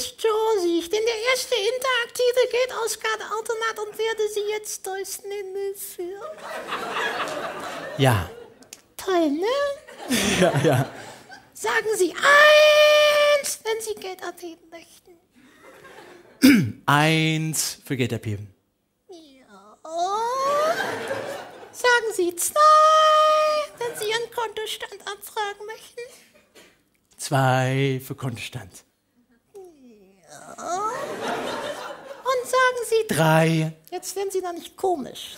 ist Josie. Bin der erste interaktive Geldausgabeautomat und werde Sie jetzt durchs Menü führen. Ja. Toll, ne? Ja, ja. Sagen Sie eins, wenn Sie Geld abheben möchten. Eins für Geld abheben. Ja. Sagen Sie zwei, wenn Sie Ihren Kontostand abfragen möchten. Zwei für Kontostand. Und drei. Jetzt werden Sie doch nicht komisch.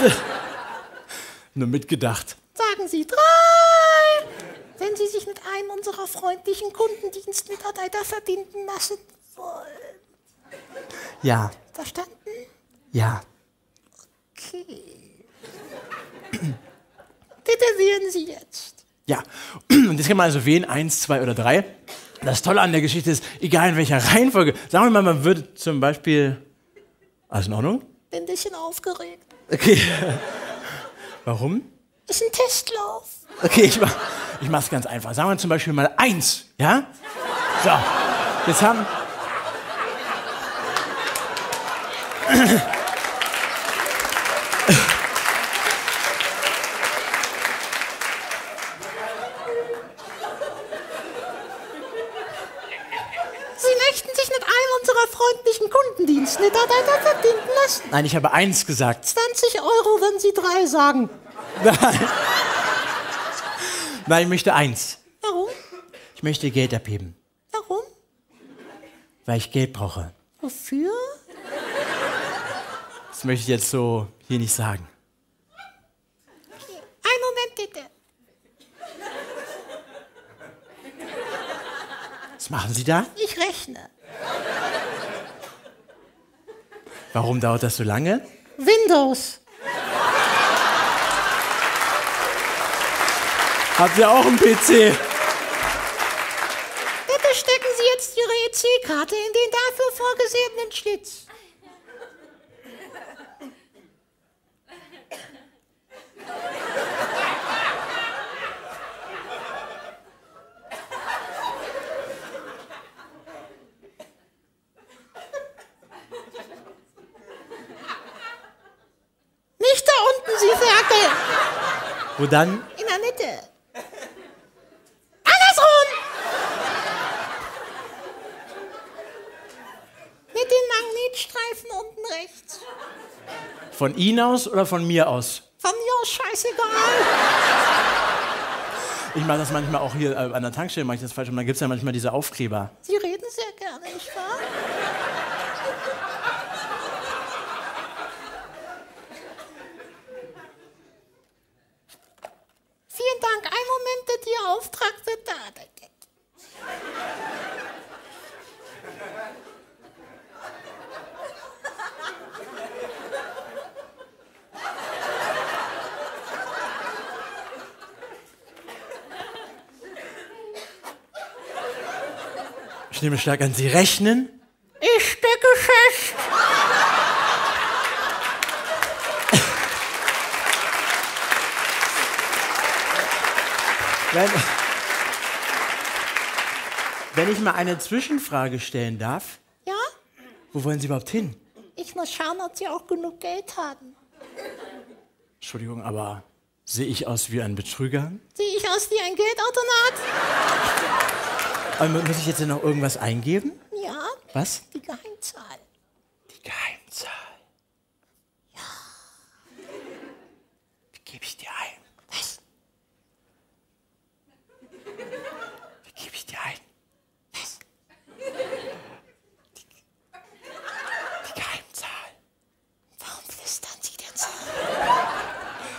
Nur mitgedacht. Sagen Sie drei, wenn Sie sich mit einem unserer freundlichen Kundendienstmitarbeiter verbinden lassen wollen. Ja. Verstanden? Ja. Okay. Bitte wählen Sie jetzt. Ja. Und jetzt kann man also wählen, eins, zwei oder drei. Das Tolle an der Geschichte ist, egal in welcher Reihenfolge, sagen wir mal, man würde zum Beispiel. Alles in Ordnung? Bin ein bisschen aufgeregt. Okay. Warum? Ist ein Testlauf. Okay, ich mach, ich mach's ganz einfach. Sagen wir zum Beispiel mal eins, ja? So, jetzt haben. Sie möchten sich mit einem unserer freundlichen Kundendienstmitarbeiter verbinden lassen. Nein, ich habe eins gesagt. 20 Euro, wenn Sie drei sagen. Nein. Nein, ich möchte eins. Warum? Ich möchte Geld abheben, Warum? weil ich Geld brauche. Wofür? Das möchte ich jetzt so hier nicht sagen. Einen Moment bitte. Was machen Sie da? Ich rechne. Warum dauert das so lange? Windows. Habt ihr auch einen PC? Bitte stecken Sie jetzt Ihre EC-Karte in den dafür vorgesehenen Schlitz. Nicht Sie Ferkel. Wo dann? In der Mitte. Andersrum! Mit den Magnetstreifen unten rechts. Von Ihnen aus oder von mir aus? Von mir aus scheißegal. Ich mache das manchmal auch hier äh, an der Tankstelle, mache ich das falsch. Und dann gibt es ja manchmal diese Aufkleber. Sie reden sehr gerne, nicht wahr? Vielen Dank. Ein Moment, bitte. Ihr Auftrag wird bearbeitet. Ich nehme stark an Sie rechnen. Ich stecke fest. Wenn, wenn ich mal eine Zwischenfrage stellen darf, Ja? wo wollen Sie überhaupt hin? Ich muss schauen, ob Sie auch genug Geld haben. Entschuldigung, aber sehe ich aus wie ein Betrüger? Sehe ich aus wie ein Geldautomat? Aber muss ich jetzt denn noch irgendwas eingeben? Ja. Was? Die Geheimzahl. Die Geheimzahl. Ja. Wie gebe ich die ein? Was? Wie gebe ich die ein? Was? Die Geheimzahl. Warum flüstern Sie denn so?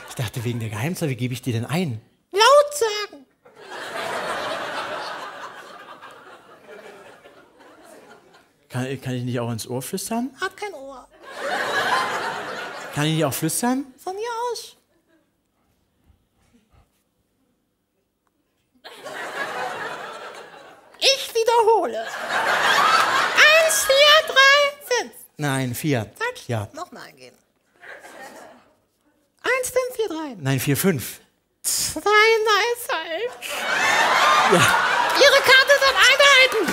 Ich dachte wegen der Geheimzahl, wie gebe ich die denn ein? Laut sagen. Kann, kann ich nicht auch ins Ohr flüstern? Hat kein Ohr. Kann ich nicht auch flüstern? Von mir aus. Ich wiederhole. Eins, vier, drei, fünf. Nein, vier. Falsch? Ja. Nochmal eingeben. Eins, fünf, vier, drei. Nein, vier, fünf. Zweimal falsch. Ihre Karte wird eingehalten.